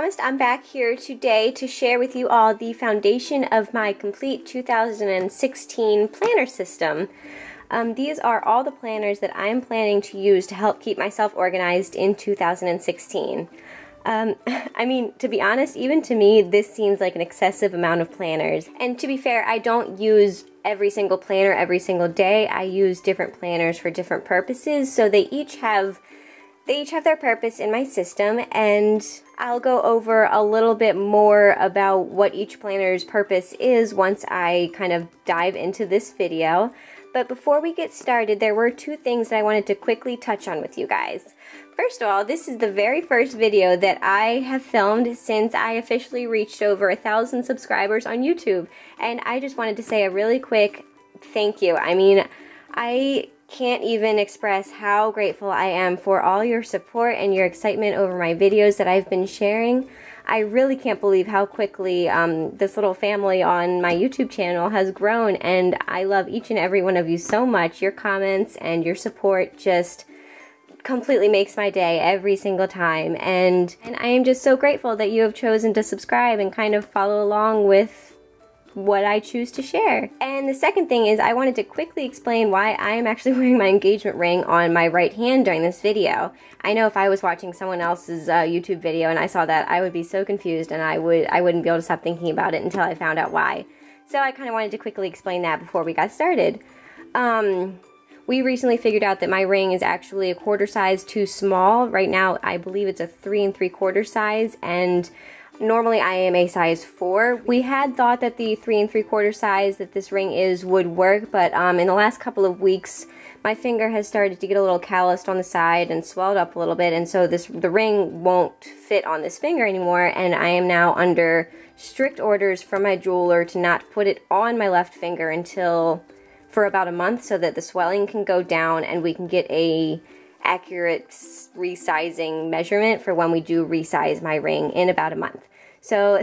promised, I'm back here today to share with you all the foundation of my complete 2016 planner system. Um, these are all the planners that I'm planning to use to help keep myself organized in 2016. Um, I mean, to be honest, even to me, this seems like an excessive amount of planners. And to be fair, I don't use every single planner every single day. I use different planners for different purposes, so they each have they each have their purpose in my system, and I'll go over a little bit more about what each planner's purpose is once I kind of dive into this video. But before we get started, there were two things that I wanted to quickly touch on with you guys. First of all, this is the very first video that I have filmed since I officially reached over a thousand subscribers on YouTube. And I just wanted to say a really quick thank you. I mean, I can't even express how grateful I am for all your support and your excitement over my videos that I've been sharing. I really can't believe how quickly um, this little family on my YouTube channel has grown, and I love each and every one of you so much. Your comments and your support just completely makes my day every single time, and, and I am just so grateful that you have chosen to subscribe and kind of follow along with what I choose to share. And the second thing is I wanted to quickly explain why I am actually wearing my engagement ring on my right hand during this video. I know if I was watching someone else's uh, YouTube video and I saw that, I would be so confused and I, would, I wouldn't be able to stop thinking about it until I found out why. So I kind of wanted to quickly explain that before we got started. Um, we recently figured out that my ring is actually a quarter size too small. Right now, I believe it's a three and three quarter size, and Normally I am a size 4. We had thought that the 3 and 3 quarter size that this ring is would work, but um, in the last couple of weeks my finger has started to get a little calloused on the side and swelled up a little bit and so this the ring won't fit on this finger anymore and I am now under strict orders from my jeweler to not put it on my left finger until for about a month so that the swelling can go down and we can get a accurate resizing measurement for when we do resize my ring in about a month. So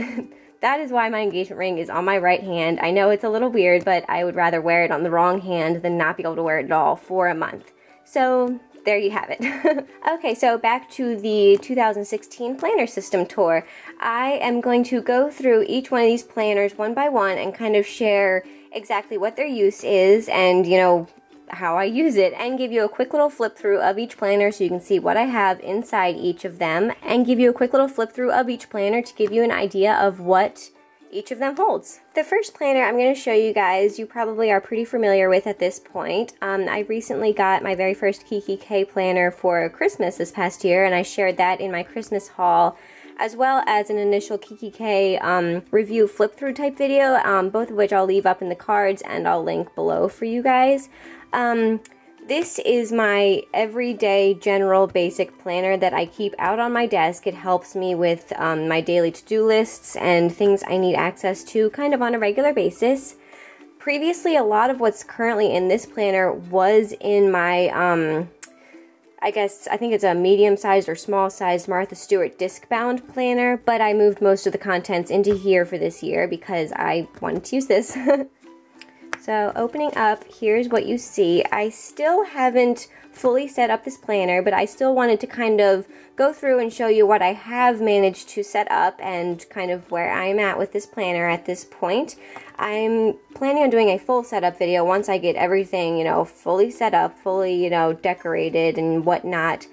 that is why my engagement ring is on my right hand. I know it's a little weird, but I would rather wear it on the wrong hand than not be able to wear it at all for a month. So there you have it. okay, so back to the 2016 planner system tour. I am going to go through each one of these planners one by one and kind of share exactly what their use is and, you know, how I use it and give you a quick little flip through of each planner so you can see what I have inside each of them and give you a quick little flip through of each planner to give you an idea of what each of them holds. The first planner I'm going to show you guys you probably are pretty familiar with at this point. Um, I recently got my very first kikki.K planner for Christmas this past year and I shared that in my Christmas haul as well as an initial kikki.K um, review flip through type video, um, both of which I'll leave up in the cards and I'll link below for you guys. Um, this is my everyday general basic planner that I keep out on my desk. It helps me with um, my daily to-do lists and things I need access to kind of on a regular basis. Previously, a lot of what's currently in this planner was in my, um, I guess, I think it's a medium-sized or small-sized Martha Stewart disc-bound planner, but I moved most of the contents into here for this year because I wanted to use this. So opening up, here's what you see. I still haven't fully set up this planner, but I still wanted to kind of go through and show you what I have managed to set up and kind of where I'm at with this planner at this point. I'm planning on doing a full setup video once I get everything, you know, fully set up, fully, you know, decorated and whatnot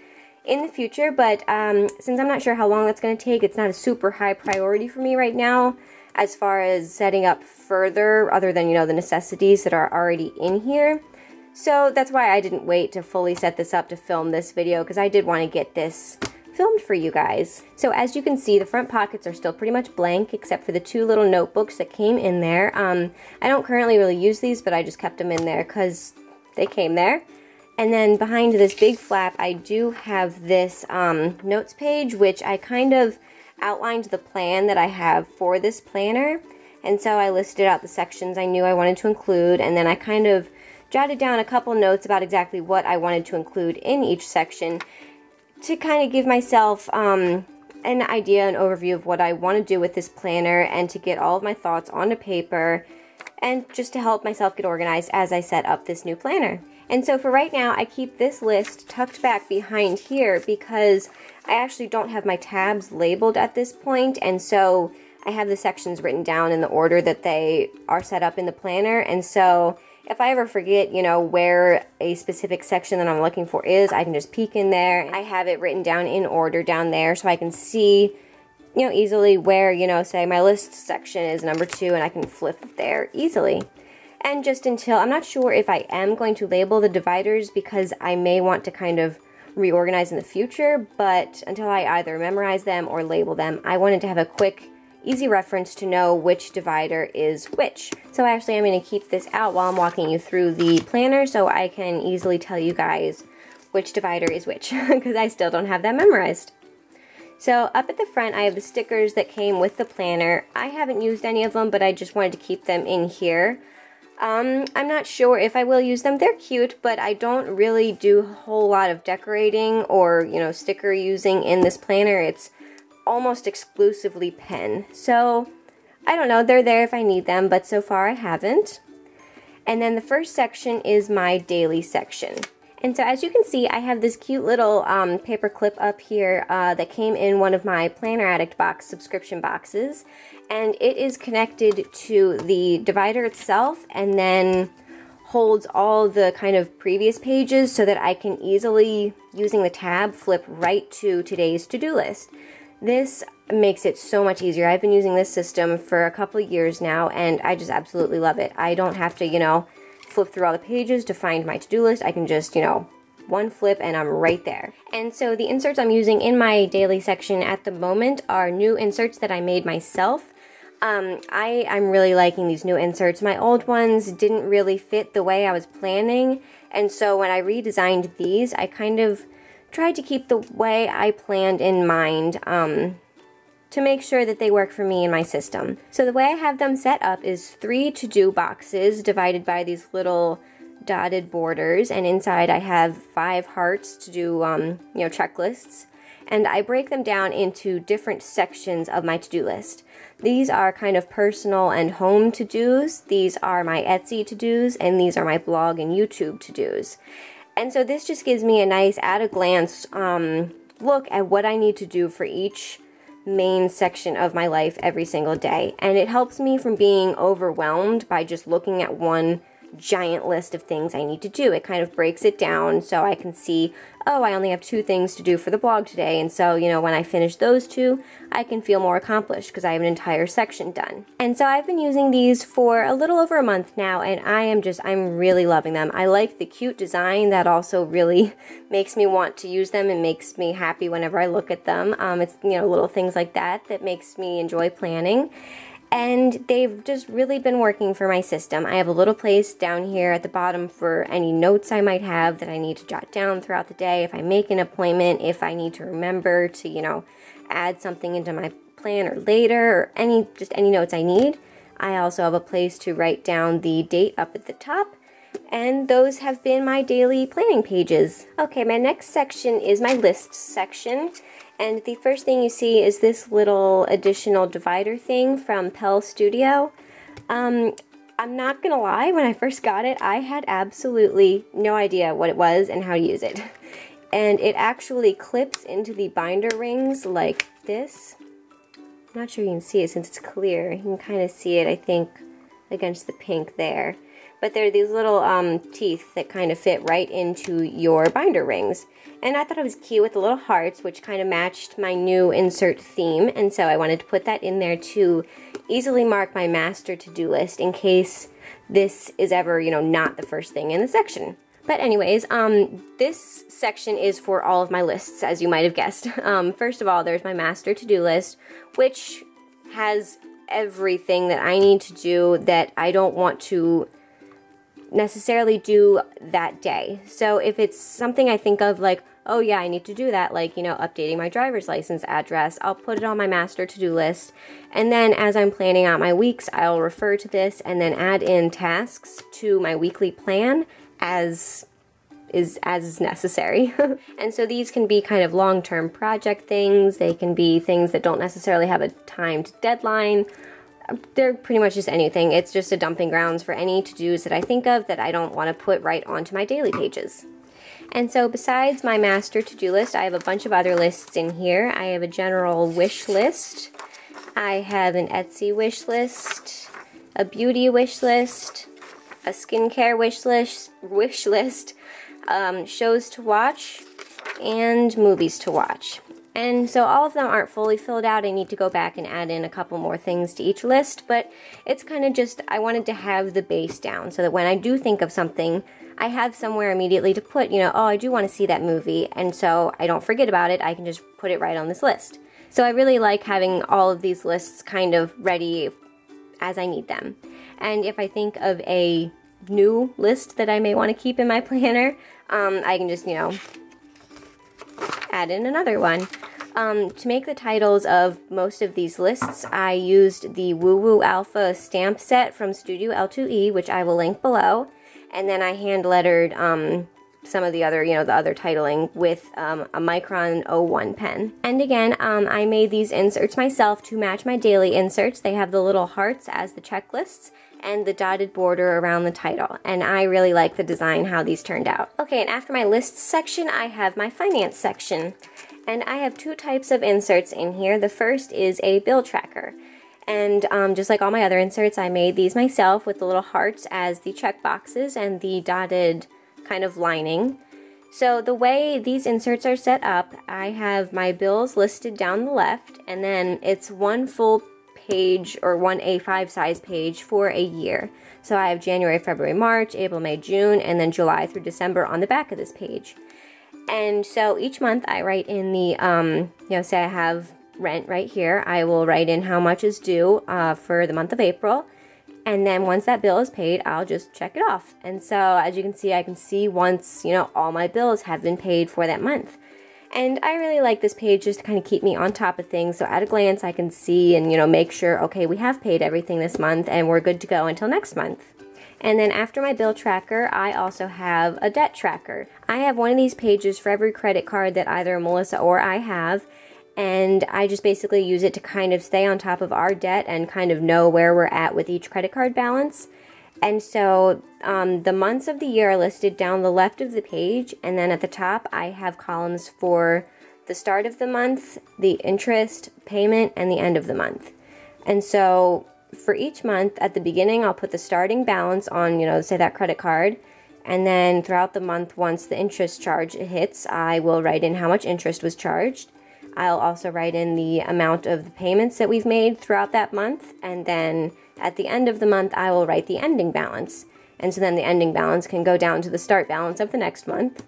in the future, but um, since I'm not sure how long that's going to take, it's not a super high priority for me right now as far as setting up further other than, you know, the necessities that are already in here. So that's why I didn't wait to fully set this up to film this video because I did want to get this filmed for you guys. So as you can see, the front pockets are still pretty much blank except for the two little notebooks that came in there. Um, I don't currently really use these, but I just kept them in there because they came there. And then behind this big flap, I do have this um, notes page, which I kind of outlined the plan that I have for this planner. And so I listed out the sections I knew I wanted to include, and then I kind of jotted down a couple notes about exactly what I wanted to include in each section to kind of give myself um, an idea, an overview of what I want to do with this planner and to get all of my thoughts onto paper and just to help myself get organized as I set up this new planner. And so for right now, I keep this list tucked back behind here because I actually don't have my tabs labeled at this point, and so I have the sections written down in the order that they are set up in the planner, and so if I ever forget, you know, where a specific section that I'm looking for is, I can just peek in there. I have it written down in order down there so I can see, you know, easily where, you know, say my list section is number two and I can flip there easily. And just until, I'm not sure if I am going to label the dividers because I may want to kind of reorganize in the future, but until I either memorize them or label them, I wanted to have a quick easy reference to know which divider is which. So actually I'm going to keep this out while I'm walking you through the planner so I can easily tell you guys which divider is which because I still don't have that memorized. So up at the front I have the stickers that came with the planner. I haven't used any of them but I just wanted to keep them in here. Um, I'm not sure if I will use them. They're cute, but I don't really do a whole lot of decorating or, you know, sticker using in this planner. It's almost exclusively pen. So, I don't know, they're there if I need them, but so far I haven't. And then the first section is my daily section. And so as you can see, I have this cute little um, paper clip up here uh, that came in one of my Planner Addict box subscription boxes. And it is connected to the divider itself and then holds all the kind of previous pages so that I can easily, using the tab, flip right to today's to-do list. This makes it so much easier. I've been using this system for a couple of years now and I just absolutely love it. I don't have to, you know, flip through all the pages to find my to-do list. I can just, you know, one flip and I'm right there. And so the inserts I'm using in my daily section at the moment are new inserts that I made myself. Um, I, I'm really liking these new inserts. My old ones didn't really fit the way I was planning, and so when I redesigned these, I kind of tried to keep the way I planned in mind um, to make sure that they work for me and my system. So the way I have them set up is three to-do boxes divided by these little dotted borders and inside I have five hearts to do um, you know checklists and I break them down into different sections of my to-do list. These are kind of personal and home to-dos, these are my Etsy to-dos, and these are my blog and YouTube to-dos. And so this just gives me a nice at a glance um, look at what I need to do for each main section of my life every single day. And it helps me from being overwhelmed by just looking at one giant list of things I need to do. It kind of breaks it down so I can see, oh, I only have two things to do for the blog today. And so, you know, when I finish those two, I can feel more accomplished because I have an entire section done. And so I've been using these for a little over a month now and I am just, I'm really loving them. I like the cute design that also really makes me want to use them and makes me happy whenever I look at them. Um, it's, you know, little things like that that makes me enjoy planning and they've just really been working for my system. I have a little place down here at the bottom for any notes I might have that I need to jot down throughout the day, if I make an appointment, if I need to remember to, you know, add something into my planner later, or any just any notes I need. I also have a place to write down the date up at the top, and those have been my daily planning pages. Okay, my next section is my list section. And the first thing you see is this little additional divider thing from Pelle Studio. Um, I'm not gonna lie, when I first got it, I had absolutely no idea what it was and how to use it. And it actually clips into the binder rings like this. I'm not sure you can see it since it's clear. You can kind of see it, I think, against the pink there. But they're these little um, teeth that kind of fit right into your binder rings. And I thought it was cute with the little hearts, which kind of matched my new insert theme. And so I wanted to put that in there to easily mark my master to-do list in case this is ever, you know, not the first thing in the section. But anyways, um, this section is for all of my lists, as you might have guessed. Um, first of all, there's my master to-do list, which has everything that I need to do that I don't want to necessarily do that day. So if it's something I think of like, oh yeah, I need to do that, like, you know, updating my driver's license address, I'll put it on my master to-do list. And then as I'm planning out my weeks, I'll refer to this and then add in tasks to my weekly plan as is as necessary. and so these can be kind of long-term project things. They can be things that don't necessarily have a timed deadline. They're pretty much just anything. It's just a dumping grounds for any to-dos that I think of that I don't want to put right onto my daily pages. And so besides my master to-do list, I have a bunch of other lists in here. I have a general wish list. I have an Etsy wish list, a beauty wish list, a skincare wish list, wish list, um, shows to watch, and movies to watch. And so all of them aren't fully filled out. I need to go back and add in a couple more things to each list, but it's kind of just, I wanted to have the base down so that when I do think of something, I have somewhere immediately to put, you know, oh, I do want to see that movie, and so I don't forget about it. I can just put it right on this list. So I really like having all of these lists kind of ready as I need them. And if I think of a new list that I may want to keep in my planner, um, I can just, you know, add in another one. Um, to make the titles of most of these lists, I used the Wu Wu Alpha stamp set from Studio L2E, which I will link below and then I hand lettered um, some of the other, you know, the other titling with um, a Micron 01 pen. And again, um, I made these inserts myself to match my daily inserts. They have the little hearts as the checklists and the dotted border around the title. And I really like the design, how these turned out. Okay, and after my lists section, I have my finance section. And I have two types of inserts in here. The first is a bill tracker. And um, just like all my other inserts, I made these myself with the little hearts as the check boxes and the dotted kind of lining. So the way these inserts are set up, I have my bills listed down the left, and then it's one full page or one A5 size page for a year. So I have January, February, March, April, May, June, and then July through December on the back of this page. And so each month I write in the, um, you know, say I have rent right here. I will write in how much is due uh, for the month of April. And then once that bill is paid, I'll just check it off. And so as you can see, I can see once, you know, all my bills have been paid for that month. And I really like this page just to kind of keep me on top of things. So at a glance, I can see and, you know, make sure, okay, we have paid everything this month and we're good to go until next month. And then after my bill tracker, I also have a debt tracker. I have one of these pages for every credit card that either Melissa or I have and I just basically use it to kind of stay on top of our debt and kind of know where we're at with each credit card balance. And so um, the months of the year are listed down the left of the page, and then at the top I have columns for the start of the month, the interest, payment, and the end of the month. And so for each month, at the beginning, I'll put the starting balance on, you know, say that credit card. And then throughout the month, once the interest charge hits, I will write in how much interest was charged. I'll also write in the amount of the payments that we've made throughout that month, and then at the end of the month, I will write the ending balance. And so then the ending balance can go down to the start balance of the next month.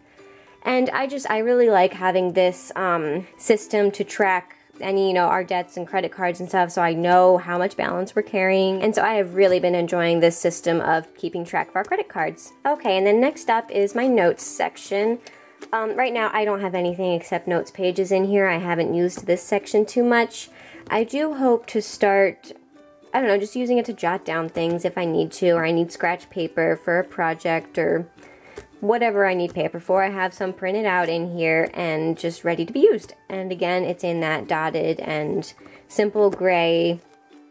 And I just, I really like having this um, system to track any, you know, our debts and credit cards and stuff so I know how much balance we're carrying. And so I have really been enjoying this system of keeping track of our credit cards. Okay, and then next up is my notes section. Um, right now I don't have anything except notes pages in here. I haven't used this section too much. I do hope to start, I don't know, just using it to jot down things if I need to, or I need scratch paper for a project, or whatever I need paper for. I have some printed out in here and just ready to be used. And again, it's in that dotted and simple gray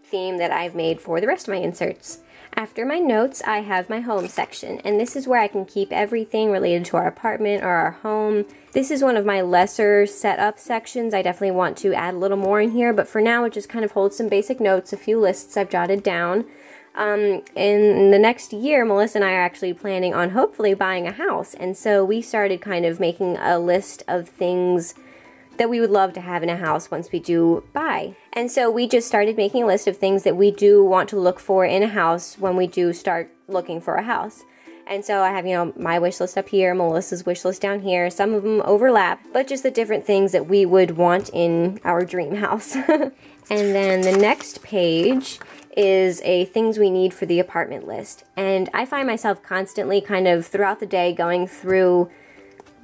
theme that I've made for the rest of my inserts. After my notes, I have my home section, and this is where I can keep everything related to our apartment or our home. This is one of my lesser setup sections. I definitely want to add a little more in here, but for now it just kind of holds some basic notes, a few lists I've jotted down. Um, in the next year, Melissa and I are actually planning on hopefully buying a house, and so we started kind of making a list of things that we would love to have in a house once we do buy. And so we just started making a list of things that we do want to look for in a house when we do start looking for a house. And so I have, you know, my wish list up here, Melissa's wish list down here. Some of them overlap, but just the different things that we would want in our dream house. and then the next page is a things we need for the apartment list. And I find myself constantly kind of throughout the day going through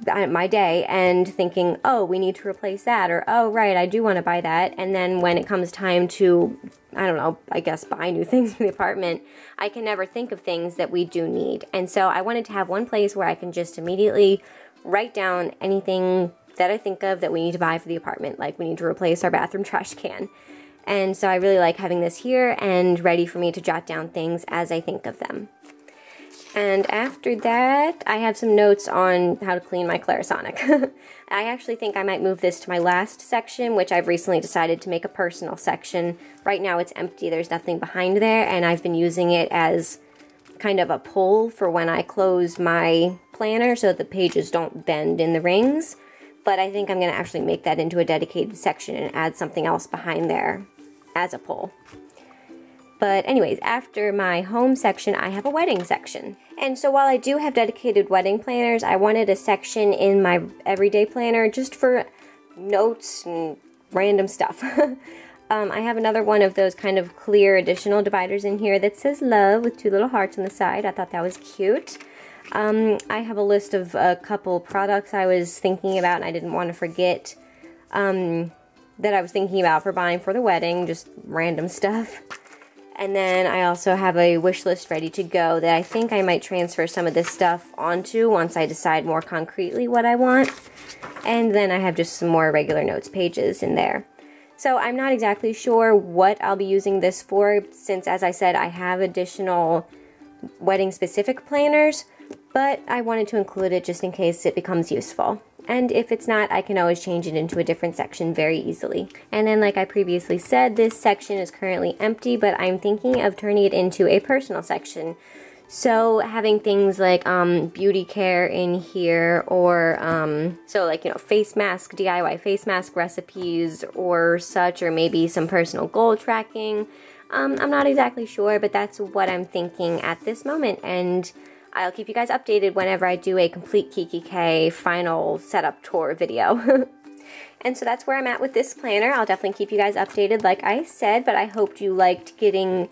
my day and thinking, oh, we need to replace that, or oh, right, I do want to buy that. And then when it comes time to, I don't know, I guess buy new things for the apartment, I can never think of things that we do need. And so I wanted to have one place where I can just immediately write down anything that I think of that we need to buy for the apartment, like we need to replace our bathroom trash can. And so I really like having this here and ready for me to jot down things as I think of them. And after that, I have some notes on how to clean my Clarisonic. I actually think I might move this to my last section, which I've recently decided to make a personal section. Right now it's empty, there's nothing behind there, and I've been using it as kind of a pull for when I close my planner so the pages don't bend in the rings. But I think I'm going to actually make that into a dedicated section and add something else behind there as a pull. But anyways, after my home section, I have a wedding section. And so while I do have dedicated wedding planners, I wanted a section in my everyday planner just for notes and random stuff. um, I have another one of those kind of clear additional dividers in here that says love with two little hearts on the side. I thought that was cute. Um, I have a list of a couple products I was thinking about and I didn't want to forget um, that I was thinking about for buying for the wedding, just random stuff. And then I also have a wish list ready to go that I think I might transfer some of this stuff onto once I decide more concretely what I want. And then I have just some more regular notes pages in there. So I'm not exactly sure what I'll be using this for since as I said I have additional wedding specific planners, but I wanted to include it just in case it becomes useful and if it's not, I can always change it into a different section very easily. And then like I previously said, this section is currently empty, but I'm thinking of turning it into a personal section. So having things like um, beauty care in here or um, so like, you know, face mask, DIY face mask recipes or such, or maybe some personal goal tracking. Um, I'm not exactly sure, but that's what I'm thinking at this moment. And I'll keep you guys updated whenever I do a complete kikki.K final setup tour video. and so that's where I'm at with this planner. I'll definitely keep you guys updated like I said, but I hoped you liked getting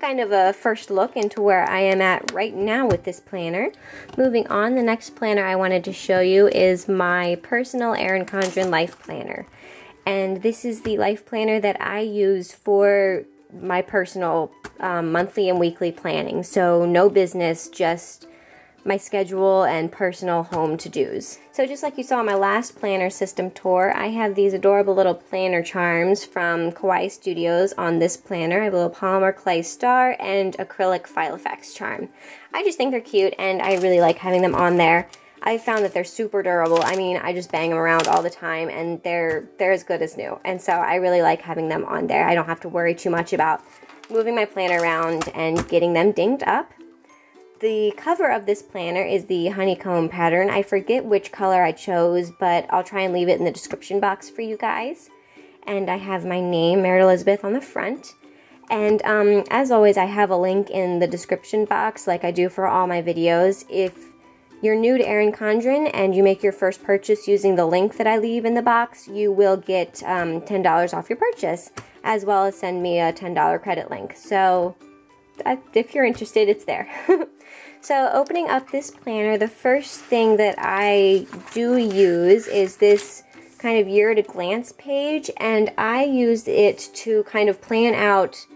kind of a first look into where I am at right now with this planner. Moving on, the next planner I wanted to show you is my personal Erin Condren Life Planner. And this is the life planner that I use for my personal um, monthly and weekly planning. So no business, just my schedule and personal home to-dos. So just like you saw my last planner system tour, I have these adorable little planner charms from Kawaii Studios on this planner. I have a little polymer clay star and acrylic Filofax charm. I just think they're cute and I really like having them on there. I found that they're super durable. I mean, I just bang them around all the time and they're they're as good as new. And so I really like having them on there. I don't have to worry too much about moving my planner around and getting them dinged up. The cover of this planner is the honeycomb pattern. I forget which color I chose, but I'll try and leave it in the description box for you guys. And I have my name, Mary Elizabeth, on the front. And um, as always, I have a link in the description box like I do for all my videos. If you're new to Erin Condren and you make your first purchase using the link that I leave in the box, you will get um, $10 off your purchase, as well as send me a $10 credit link. So if you're interested, it's there. so opening up this planner, the first thing that I do use is this kind of year at a glance page, and I used it to kind of plan out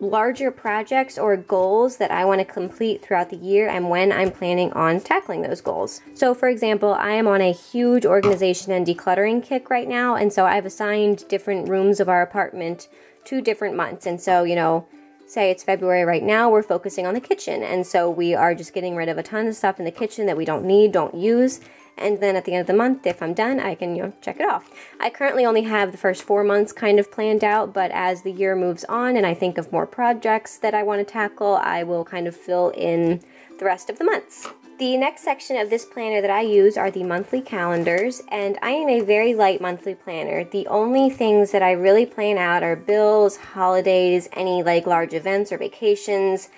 larger projects or goals that I want to complete throughout the year and when I'm planning on tackling those goals. So for example, I am on a huge organization and decluttering kick right now and so I've assigned different rooms of our apartment to different months and so, you know, say it's February right now, we're focusing on the kitchen and so we are just getting rid of a ton of stuff in the kitchen that we don't need, don't use and then at the end of the month, if I'm done, I can, you know, check it off. I currently only have the first four months kind of planned out, but as the year moves on and I think of more projects that I want to tackle, I will kind of fill in the rest of the months. The next section of this planner that I use are the monthly calendars, and I am a very light monthly planner. The only things that I really plan out are bills, holidays, any like large events or vacations,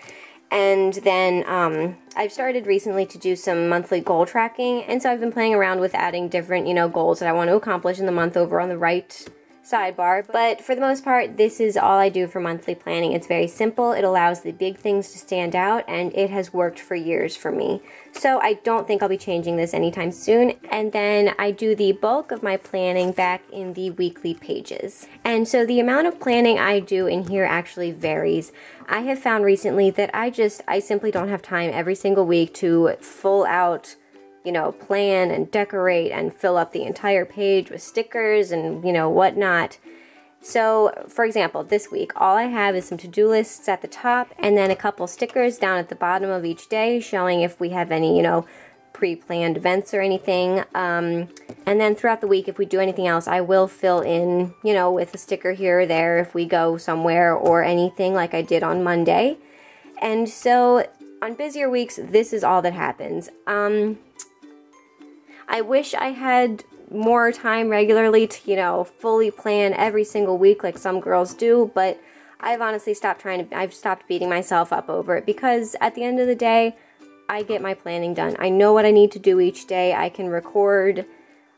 and then um, I've started recently to do some monthly goal tracking, and so I've been playing around with adding different, you know, goals that I want to accomplish in the month over on the right sidebar. But for the most part, this is all I do for monthly planning. It's very simple, it allows the big things to stand out, and it has worked for years for me. So I don't think I'll be changing this anytime soon. And then I do the bulk of my planning back in the weekly pages. And so the amount of planning I do in here actually varies. I have found recently that I just, I simply don't have time every single week to full out you know, plan and decorate and fill up the entire page with stickers and, you know, whatnot. So, for example, this week, all I have is some to-do lists at the top and then a couple stickers down at the bottom of each day showing if we have any, you know, pre-planned events or anything. Um, and then throughout the week, if we do anything else, I will fill in, you know, with a sticker here or there if we go somewhere or anything like I did on Monday. And so on busier weeks, this is all that happens. Um, I wish I had more time regularly to, you know, fully plan every single week like some girls do, but I've honestly stopped trying to, I've stopped beating myself up over it because at the end of the day, I get my planning done. I know what I need to do each day. I can record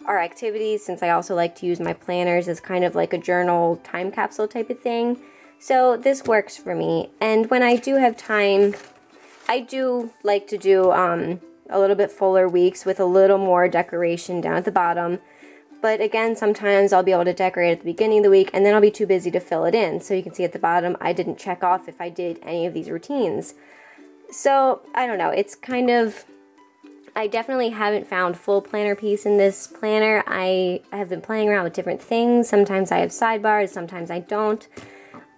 our activities since I also like to use my planners as kind of like a journal time capsule type of thing. So this works for me. And when I do have time, I do like to do um, a little bit fuller weeks with a little more decoration down at the bottom. But again, sometimes I'll be able to decorate at the beginning of the week and then I'll be too busy to fill it in. So you can see at the bottom, I didn't check off if I did any of these routines. So, I don't know, it's kind of, I definitely haven't found full planner piece in this planner. I have been playing around with different things. Sometimes I have sidebars, sometimes I don't.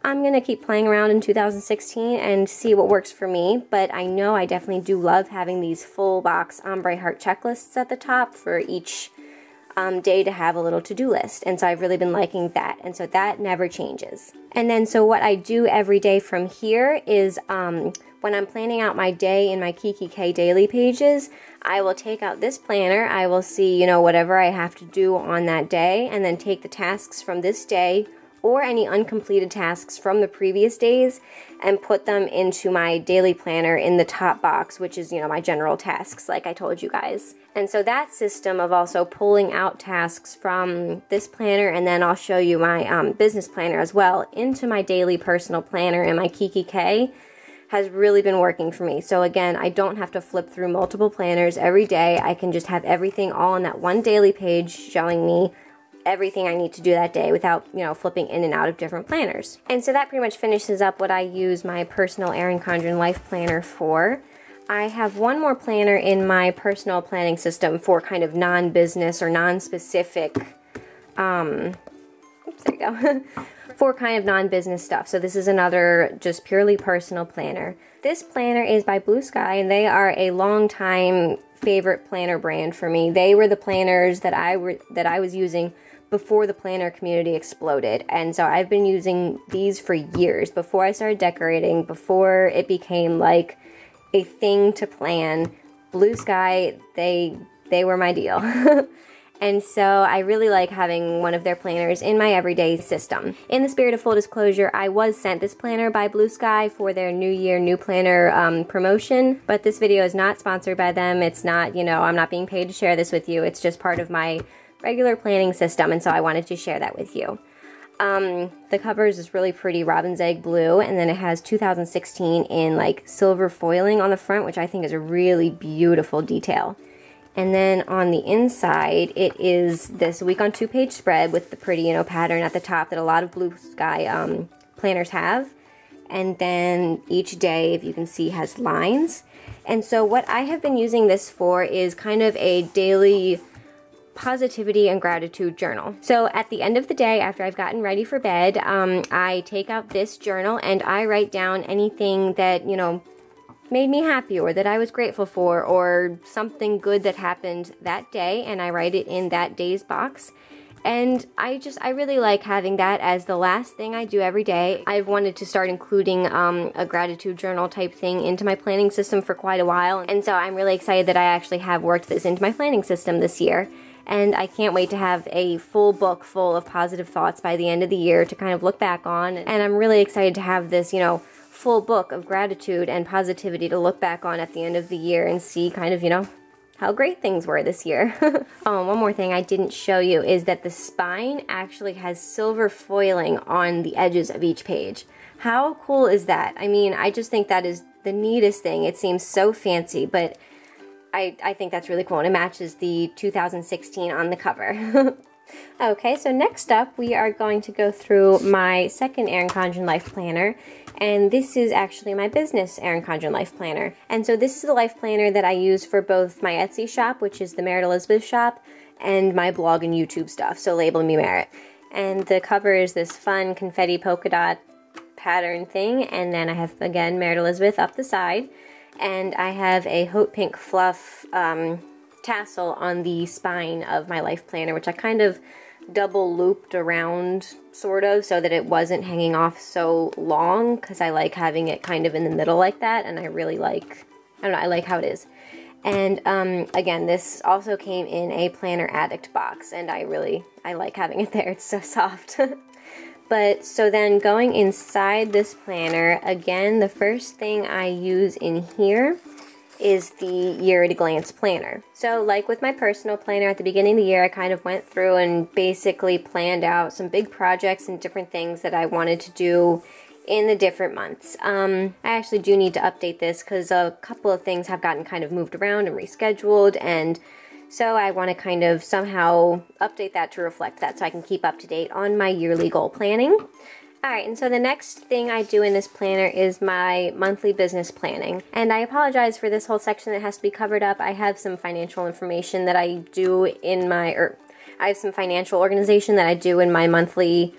I'm going to keep playing around in 2016 and see what works for me, but I know I definitely do love having these full box ombre heart checklists at the top for each um, day to have a little to-do list. And so I've really been liking that. And so that never changes. And then so what I do every day from here is um, when I'm planning out my day in my kikki.K daily pages, I will take out this planner. I will see, you know, whatever I have to do on that day and then take the tasks from this day or any uncompleted tasks from the previous days and put them into my daily planner in the top box, which is, you know, my general tasks, like I told you guys. And so that system of also pulling out tasks from this planner, and then I'll show you my um, business planner as well, into my daily personal planner in my kikki.K has really been working for me. So again, I don't have to flip through multiple planners every day. I can just have everything all on that one daily page showing me everything I need to do that day without, you know, flipping in and out of different planners. And so that pretty much finishes up what I use my personal Erin Condren life planner for. I have one more planner in my personal planning system for kind of non-business or non-specific, um, oops, there you go, for kind of non-business stuff. So this is another just purely personal planner. This planner is by Blue Sky and they are a long time favorite planner brand for me. They were the planners that I were that I was using before the planner community exploded. And so I've been using these for years before I started decorating, before it became like a thing to plan. Blue Sky, they they were my deal. and so I really like having one of their planners in my everyday system. In the spirit of full disclosure, I was sent this planner by Blue Sky for their New Year New Planner um, promotion, but this video is not sponsored by them. It's not, you know, I'm not being paid to share this with you. It's just part of my regular planning system, and so I wanted to share that with you. Um, the covers is really pretty robin's egg blue, and then it has 2016 in like silver foiling on the front, which I think is a really beautiful detail. And then on the inside, it is this week on two page spread with the pretty, you know, pattern at the top that a lot of blue sky um, planners have. And then each day, if you can see, has lines. And so what I have been using this for is kind of a daily positivity and gratitude journal. So at the end of the day, after I've gotten ready for bed, um, I take out this journal and I write down anything that, you know, made me happy or that I was grateful for or something good that happened that day and I write it in that day's box. And I just, I really like having that as the last thing I do every day. I've wanted to start including um, a gratitude journal type thing into my planning system for quite a while. And so I'm really excited that I actually have worked this into my planning system this year and I can't wait to have a full book full of positive thoughts by the end of the year to kind of look back on. And I'm really excited to have this, you know, full book of gratitude and positivity to look back on at the end of the year and see kind of, you know, how great things were this year. oh, one more thing I didn't show you is that the spine actually has silver foiling on the edges of each page. How cool is that? I mean, I just think that is the neatest thing. It seems so fancy, but I, I think that's really cool and it matches the 2016 on the cover. okay, so next up we are going to go through my second Erin Condren Life Planner and this is actually my business Erin Condren Life Planner. And so this is the life planner that I use for both my Etsy shop, which is the Merrit Elizabeth shop, and my blog and YouTube stuff, so Label Me Merrit. And the cover is this fun confetti polka dot pattern thing, and then I have, again, Merrit Elizabeth up the side, and I have a Haute Pink Fluff um, tassel on the spine of my life planner, which I kind of double looped around sort of so that it wasn't hanging off so long because I like having it kind of in the middle like that and I really like I don't know I like how it is. And um, again this also came in a planner addict box and I really I like having it there. It's so soft but so then going inside this planner again the first thing I use in here is the year at a glance planner. So like with my personal planner at the beginning of the year, I kind of went through and basically planned out some big projects and different things that I wanted to do in the different months. Um, I actually do need to update this because a couple of things have gotten kind of moved around and rescheduled and so I want to kind of somehow update that to reflect that so I can keep up to date on my yearly goal planning. Alright, and so the next thing I do in this planner is my monthly business planning. And I apologize for this whole section that has to be covered up. I have some financial information that I do in my, or I have some financial organization that I do in my monthly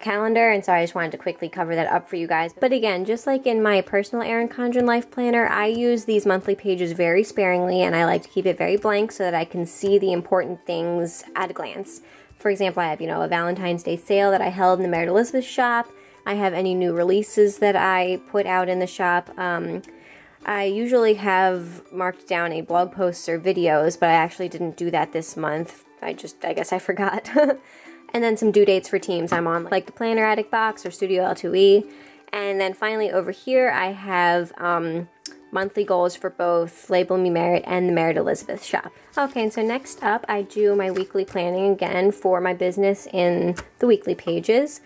calendar, and so I just wanted to quickly cover that up for you guys. But again, just like in my personal Erin Condren Life Planner, I use these monthly pages very sparingly, and I like to keep it very blank so that I can see the important things at a glance. For example, I have, you know, a Valentine's Day sale that I held in the Merrit Elizabeth shop. I have any new releases that I put out in the shop. Um, I usually have marked down a blog posts or videos, but I actually didn't do that this month. I just, I guess I forgot. and then some due dates for teams I'm on, like the Planner Addict Box or Studio L2E. And then finally over here, I have um, monthly goals for both Label Me Merrit and the Merrit Elizabeth shop. Okay, and so next up I do my weekly planning again for my business in the weekly pages.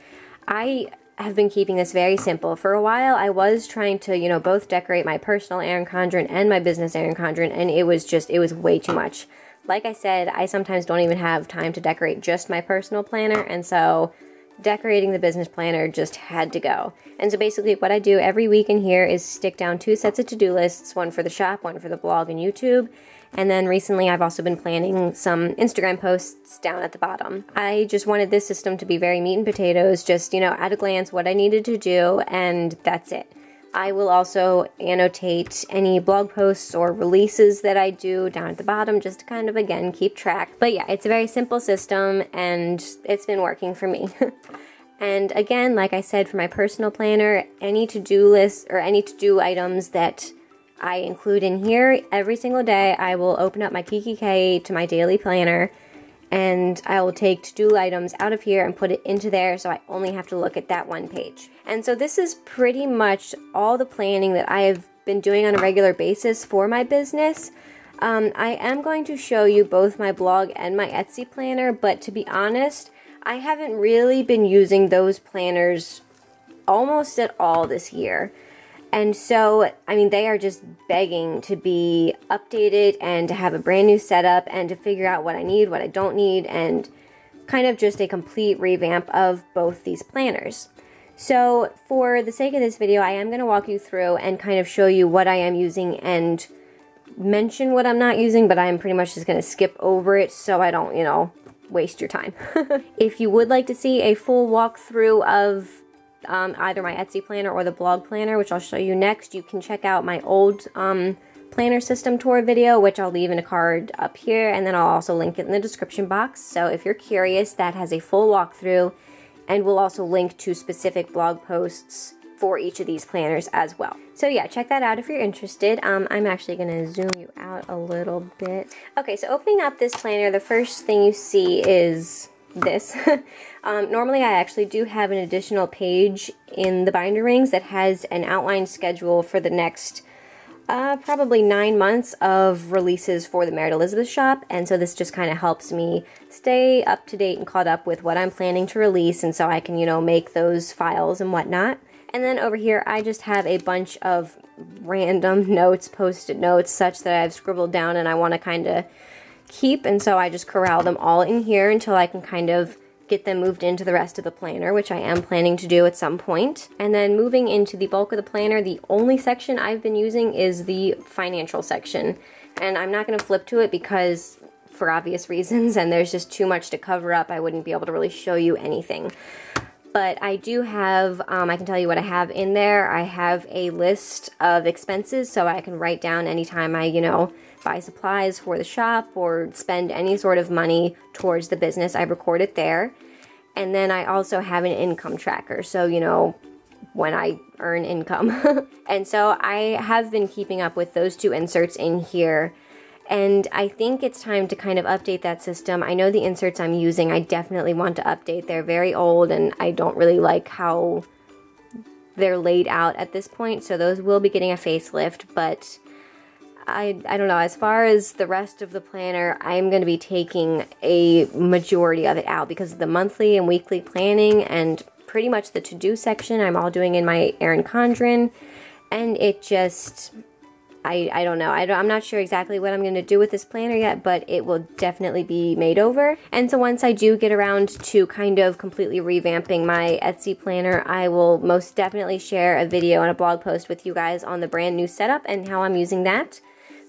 I have been keeping this very simple. For a while, I was trying to, you know, both decorate my personal Erin Condren and my business Erin Condren, and it was just, it was way too much. Like I said, I sometimes don't even have time to decorate just my personal planner, and so decorating the business planner just had to go. And so basically what I do every week in here is stick down two sets of to-do lists, one for the shop, one for the blog and YouTube. And then recently I've also been planning some Instagram posts down at the bottom. I just wanted this system to be very meat and potatoes, just, you know, at a glance what I needed to do, and that's it. I will also annotate any blog posts or releases that I do down at the bottom just to kind of, again, keep track. But yeah, it's a very simple system and it's been working for me. and again, like I said, for my personal planner, any to-do list or any to-do items that I include in here every single day, I will open up my Kikki.K to my daily planner and I will take to-do items out of here and put it into there so I only have to look at that one page. And so this is pretty much all the planning that I have been doing on a regular basis for my business. Um, I am going to show you both my blog and my Etsy planner, but to be honest, I haven't really been using those planners almost at all this year. And so, I mean, they are just begging to be updated and to have a brand new setup and to figure out what I need, what I don't need, and kind of just a complete revamp of both these planners. So, for the sake of this video, I am going to walk you through and kind of show you what I am using and mention what I'm not using, but I'm pretty much just going to skip over it so I don't, you know, waste your time. if you would like to see a full walkthrough of um, either my Etsy planner or the blog planner, which I'll show you next. You can check out my old um, planner system tour video, which I'll leave in a card up here, and then I'll also link it in the description box. So if you're curious, that has a full walkthrough, and we'll also link to specific blog posts for each of these planners as well. So yeah, check that out if you're interested. Um, I'm actually to zoom you out a little bit. Okay, so opening up this planner, the first thing you see is this. um, normally I actually do have an additional page in the binder rings that has an outline schedule for the next uh, probably nine months of releases for the Merrit Elizabeth shop, and so this just kind of helps me stay up to date and caught up with what I'm planning to release, and so I can, you know, make those files and whatnot. And then over here, I just have a bunch of random notes, post-it notes, such that I've scribbled down and I want to kind of keep, and so I just corral them all in here until I can kind of get them moved into the rest of the planner, which I am planning to do at some point. And then moving into the bulk of the planner, the only section I've been using is the financial section. And I'm not going to flip to it because for obvious reasons and there's just too much to cover up. I wouldn't be able to really show you anything. But I do have, um, I can tell you what I have in there. I have a list of expenses so I can write down anytime I, you know, buy supplies for the shop or spend any sort of money towards the business, I record it there. And then I also have an income tracker. So, you know, when I earn income. and so I have been keeping up with those two inserts in here. And I think it's time to kind of update that system. I know the inserts I'm using, I definitely want to update. They're very old and I don't really like how they're laid out at this point. So those will be getting a facelift, but I, I don't know, as far as the rest of the planner, I'm going to be taking a majority of it out because of the monthly and weekly planning and pretty much the to-do section I'm all doing in my Erin Condren. And it just, I, I don't know. I I am not sure exactly what I'm going to do with this planner yet, but it will definitely be made over. And so once I do get around to kind of completely revamping my Etsy planner, I will most definitely share a video and a blog post with you guys on the brand new setup and how I'm using that.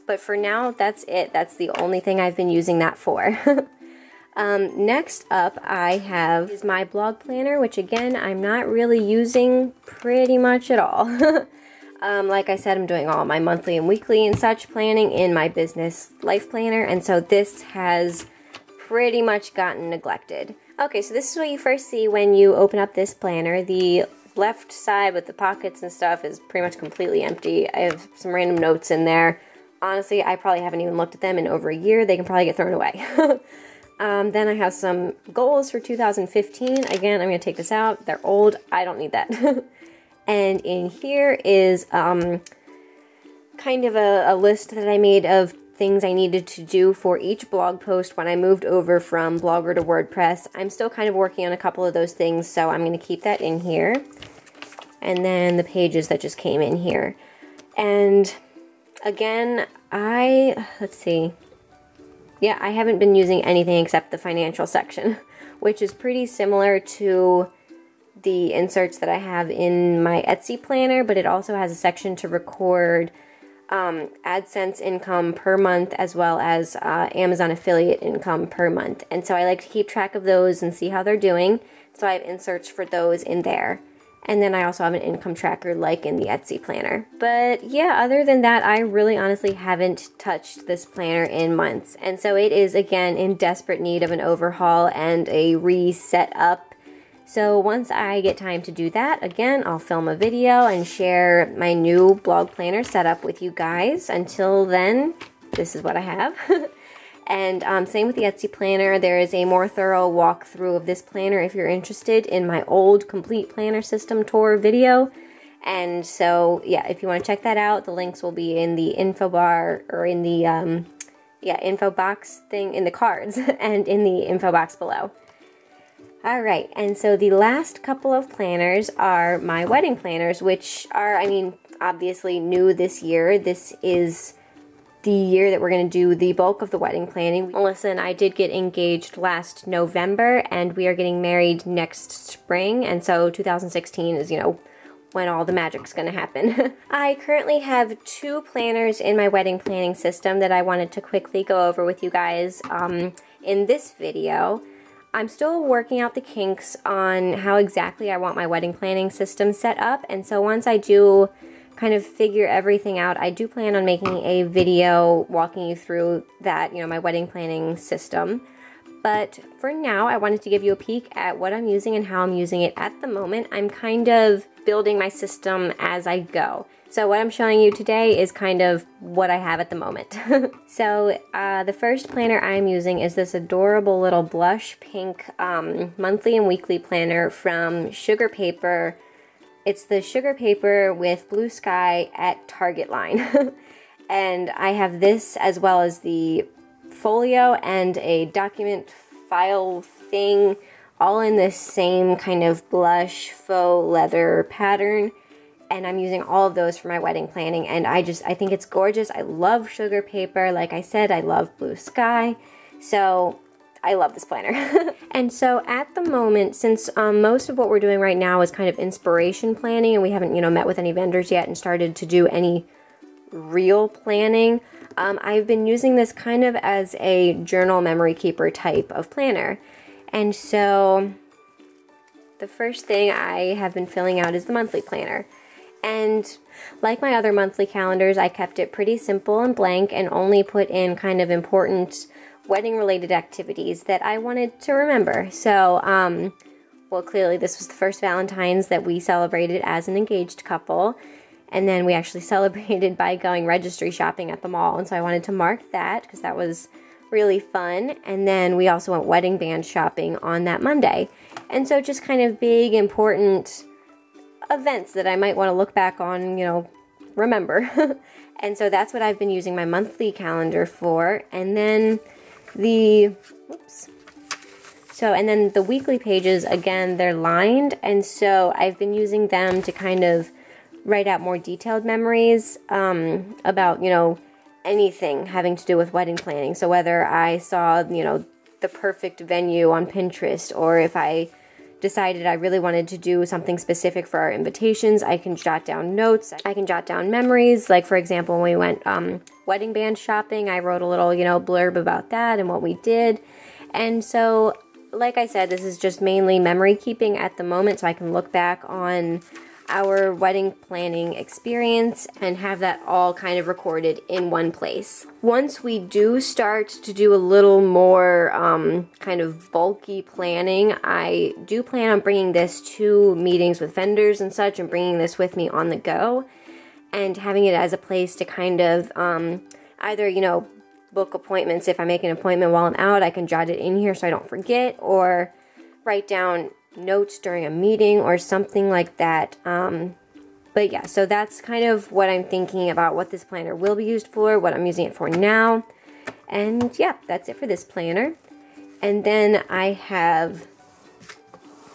But for now, that's it. That's the only thing I've been using that for. um, next up, I have is my blog planner, which again, I'm not really using pretty much at all. um, like I said, I'm doing all my monthly and weekly and such planning in my business life planner. And so this has pretty much gotten neglected. Okay, so this is what you first see when you open up this planner. The left side with the pockets and stuff is pretty much completely empty. I have some random notes in there honestly, I probably haven't even looked at them in over a year. They can probably get thrown away. um, then I have some goals for 2015. Again, I'm going to take this out. They're old. I don't need that. and in here is um, kind of a, a list that I made of things I needed to do for each blog post when I moved over from Blogger to WordPress. I'm still kind of working on a couple of those things, so I'm going to keep that in here. And then the pages that just came in here. And again, I, let's see. Yeah, I haven't been using anything except the financial section, which is pretty similar to the inserts that I have in my Etsy planner, but it also has a section to record um, AdSense income per month as well as uh, Amazon affiliate income per month. And so I like to keep track of those and see how they're doing. So I have inserts for those in there. And then I also have an income tracker like in the Etsy planner. But yeah, other than that, I really honestly haven't touched this planner in months. And so it is again in desperate need of an overhaul and a reset up. So once I get time to do that, again, I'll film a video and share my new blog planner setup with you guys. Until then, this is what I have. And um, same with the Etsy planner. There is a more thorough walkthrough of this planner if you're interested in my old complete planner system tour video. And so, yeah, if you want to check that out, the links will be in the info bar or in the, um, yeah, info box thing in the cards and in the info box below. All right, and so the last couple of planners are my wedding planners, which are, I mean, obviously new this year. This is the year that we're going to do the bulk of the wedding planning. Melissa and I did get engaged last November and we are getting married next spring and so 2016 is, you know, when all the magic's going to happen. I currently have two planners in my wedding planning system that I wanted to quickly go over with you guys um, in this video. I'm still working out the kinks on how exactly I want my wedding planning system set up and so once I do kind of figure everything out, I do plan on making a video walking you through that, you know, my wedding planning system. But for now, I wanted to give you a peek at what I'm using and how I'm using it at the moment. I'm kind of building my system as I go. So what I'm showing you today is kind of what I have at the moment. so uh, the first planner I'm using is this adorable little blush pink um, monthly and weekly planner from Sugar Paper It's the sugar paper with blue sky at Target line. and I have this as well as the folio and a document file thing all in this same kind of blush faux leather pattern and I'm using all of those for my wedding planning and I just I think it's gorgeous. I love sugar paper. Like I said, I love blue sky. So I love this planner. and so at the moment, since um, most of what we're doing right now is kind of inspiration planning and we haven't, you know, met with any vendors yet and started to do any real planning, um, I've been using this kind of as a journal memory keeper type of planner. And so the first thing I have been filling out is the monthly planner. And like my other monthly calendars, I kept it pretty simple and blank and only put in kind of important wedding related activities that I wanted to remember. So, um, well, clearly, this was the first Valentine's that we celebrated as an engaged couple. And then we actually celebrated by going registry shopping at the mall. And so I wanted to mark that because that was really fun. And then we also went wedding band shopping on that Monday. And so just kind of big, important events that I might want to look back on, you know, remember. and so that's what I've been using my monthly calendar for. And then the, oops. So, and then the weekly pages, again, they're lined. And so I've been using them to kind of write out more detailed memories um, about, you know, anything having to do with wedding planning. So whether I saw, you know, the perfect venue on Pinterest or if I decided I really wanted to do something specific for our invitations, I can jot down notes. I can jot down memories. Like, for example, when we went um, wedding band shopping, I wrote a little, you know, blurb about that and what we did. And so, like I said, this is just mainly memory keeping at the moment, so I can look back on our wedding planning experience and have that all kind of recorded in one place. Once we do start to do a little more um, kind of bulky planning, I do plan on bringing this to meetings with vendors and such and bringing this with me on the go and having it as a place to kind of um, either, you know, book appointments. If I make an appointment while I'm out, I can jot it in here so I don't forget or write down notes during a meeting or something like that. Um, but yeah, so that's kind of what I'm thinking about what this planner will be used for, what I'm using it for now. And yeah, that's it for this planner. And then I have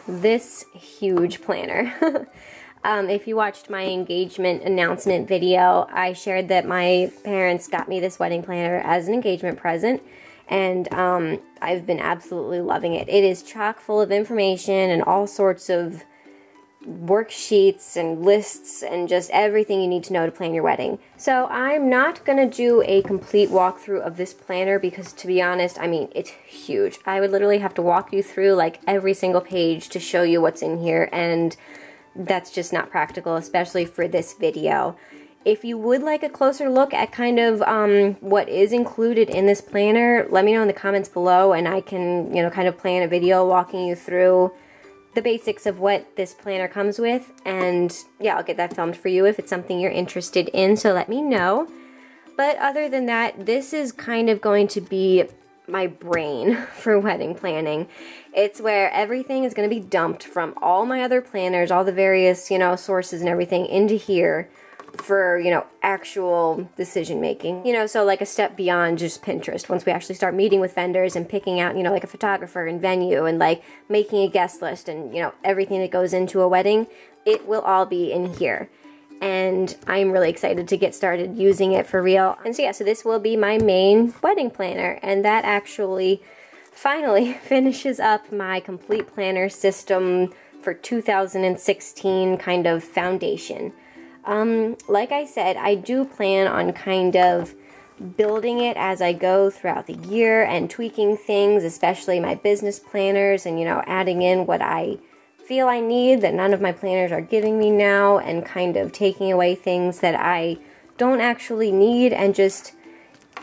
this huge planner. um, if you watched my engagement announcement video, I shared that my parents got me this wedding planner as an engagement present and um, I've been absolutely loving it. It is chock full of information and all sorts of worksheets and lists and just everything you need to know to plan your wedding. So I'm not going to do a complete walkthrough of this planner because to be honest, I mean, it's huge. I would literally have to walk you through like every single page to show you what's in here and that's just not practical, especially for this video. If you would like a closer look at kind of um, what is included in this planner, let me know in the comments below and I can, you know, kind of plan a video walking you through the basics of what this planner comes with. And yeah, I'll get that filmed for you if it's something you're interested in, so let me know. But other than that, this is kind of going to be my brain for wedding planning. It's where everything is going to be dumped from all my other planners, all the various, you know, sources and everything into here for, you know, actual decision making. You know, so like a step beyond just Pinterest. Once we actually start meeting with vendors and picking out, you know, like a photographer and venue and like making a guest list and, you know, everything that goes into a wedding, it will all be in here. And I'm really excited to get started using it for real. And so, yeah, so this will be my main wedding planner. And that actually finally finishes up my complete planner system for 2016 kind of foundation. Um, like I said, I do plan on kind of building it as I go throughout the year and tweaking things, especially my business planners, and you know, adding in what I feel I need that none of my planners are giving me now, and kind of taking away things that I don't actually need and just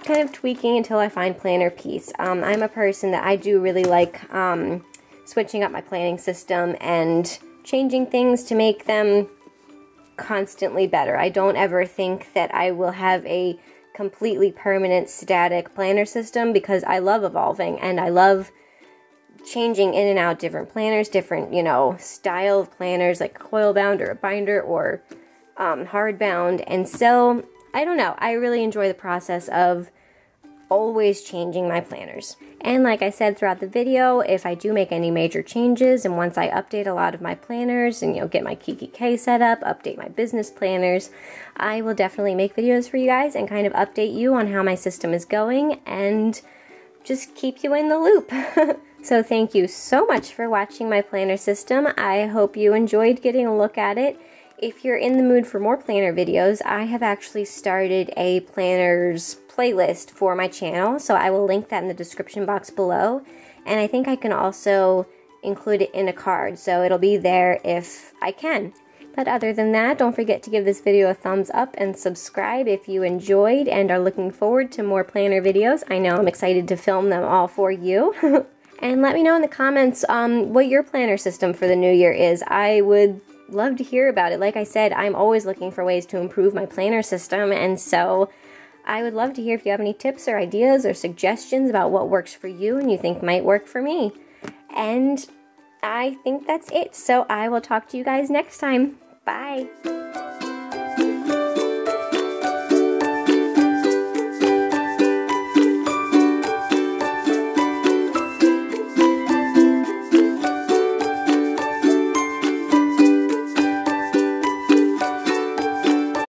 kind of tweaking until I find planner peace. Um, I'm a person that I do really like um, switching up my planning system and changing things to make them constantly better. I don't ever think that I will have a completely permanent static planner system because I love evolving and I love changing in and out different planners, different, you know, style of planners like coil bound or a binder or um, hardbound. And so, I don't know, I really enjoy the process of always changing my planners. And like I said throughout the video, if I do make any major changes and once I update a lot of my planners and you know get my kikki.K set up, update my business planners, I will definitely make videos for you guys and kind of update you on how my system is going and just keep you in the loop. so thank you so much for watching my planner system. I hope you enjoyed getting a look at it. If you're in the mood for more planner videos, I have actually started a planners playlist for my channel, so I will link that in the description box below. And I think I can also include it in a card, so it'll be there if I can. But other than that, don't forget to give this video a thumbs up and subscribe if you enjoyed and are looking forward to more planner videos. I know I'm excited to film them all for you. and let me know in the comments um, what your planner system for the new year is. I would love to hear about it. Like I said, I'm always looking for ways to improve my planner system, and so I would love to hear if you have any tips or ideas or suggestions about what works for you and you think might work for me. And I think that's it. So I will talk to you guys next time. Bye.